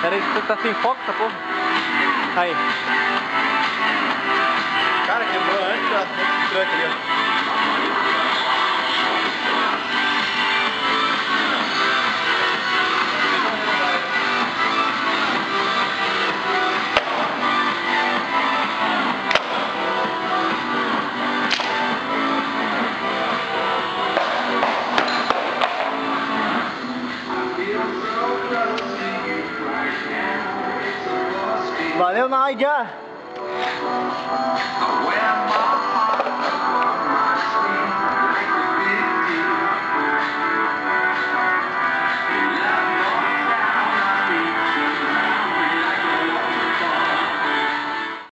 Pera aí, tá sem foco essa porra? Aí. Cara, quebrou antes da truck ali, ó. Valeu, Nádia!